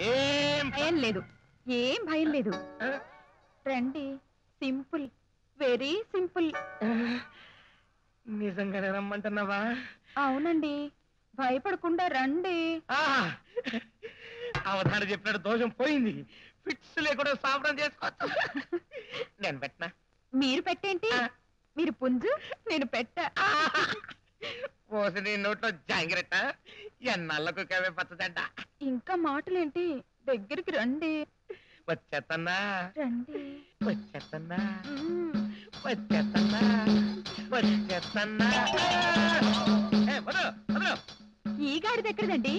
ఏం భయం లేదు. ఏం భయం లేదు? రండి. సింపుల్. Very simple. నిజంగానే రమ్మంటున్నావా? అవునండి. భయపడకుండా రండి. అవధాన చెప్పినట్టు దోషం పోయింది. ఫిక్స్ లేకుండా సాపడం చేసుకోవచ్చు. నేను పెట్టనా? మీరు పెట్టేంటి. మీరు పుంజు? నేను పెట్ట. పోసి నీ నోట్లో జాంగిరట్ట? ఎన్నాళ్ళకు కవే పచ్చదంట ఇంకా మాటలేంటి? దగ్గరికి రండి. వచ్చేత్తన్నా. రండి. వచ్చేత్తన్నా. వచ్చేత్తన్నా. వచ్చేత్తన్నా. ఈ గాడిద ఎక్కడదండి?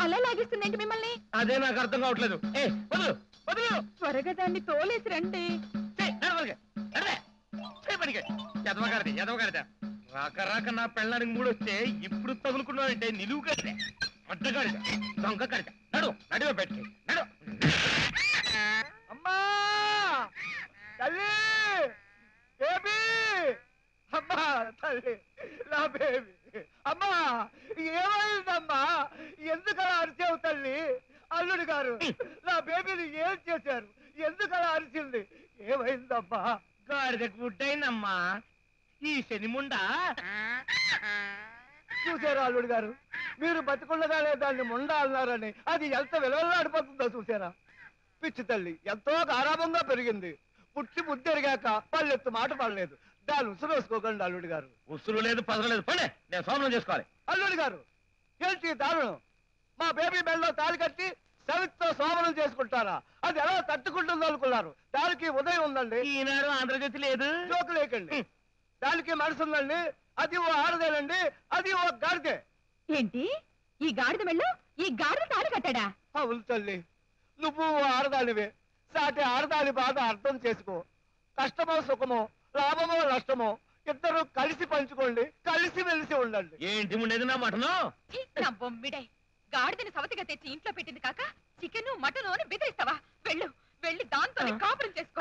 అలా లాగిస్తుందేంటి మిమ్మల్ని? అదే నాకు అర్థం కావట్లేదు. ఏ వదలు వదలు. త్వరగా దాన్ని తోలేసి రండి. ఎదవగారిది ఎదవగారిద రాక రాక నా పెళ్ళానికి మూడొస్తే ఇప్పుడు తగులుకున్నావంటే నిలువు కడితే అడ్డగాడిద దొంగ కడిద. నడు నడివ పెట్టి నడు. అమ్మా! తల్లి! బేబీ! అమ్మా తల్లి నా బేబీ. అమ్మా ఏమైందమ్మా? ఎందుకలా అరిచావు తల్లి? అల్లుడు గారు నా బేబీని ఏం చేశారు? ఎందుకలా అరిచింది? ఏమైందమ్మా? గాడిదకు గుడ్డైందమ్మా ఈ శని ముండా చూసారా అల్లుడు గారు? మీరు బతికుండగానే దాన్ని ముండ అన్నారని. అది ఎంత విలువలాడిపోతుందో చూసారా పిచ్చి తల్లి ఎంతో గారాభంగా పెరిగింది. పుట్టి బుద్ధి ఎరిగాక పల్లెత్తు మాట పడలేదు. దాన్ని ఉసురేసుకోకండి అల్లుడు గారు. ఉసురు లేదు పదరు లేదు పండే నేను సోమనం చేసుకోవాలి. అల్లుడు గారు ఏంటి దారుణం? మా బేబీ బెల్లో తాళి కట్టి సవిత్తో సోమనం చేసుకుంటారా? అది ఎలా తట్టుకుంటుందో అనుకున్నారు. దానికి ఉదయం ఉందండి. ఈనాడు ఆంధ్రజ్యోతి లేదు. జోకు లేకండి. దానికి మనసుందండి. అది ఓ ఆడదేనండి. అది ఓ గాడిదే. ఏంటి? ఈ గాడిద వెళ్ళు ఈ గాడిద తాడు కట్టాడా? అవును తల్లి. నువ్వు ఓ ఆడదానివే. సాటి ఆడదాని బాధ అర్థం చేసుకో. కష్టమో సుఖమో లాభమో నష్టమో ఇద్దరు కలిసి పంచుకోండి. కలిసి వెలిసి ఉండండి. ఏంటి ఉండేది నా మటను? బొమ్మిడై. గాడిదని సవతిగా తెచ్చి ఇంట్లో పెట్టింది కాక చికెన్ మటను అని బెదిరిస్తావా? వెళ్ళు. వెళ్ళి దాంతో కాపురం చేసుకో.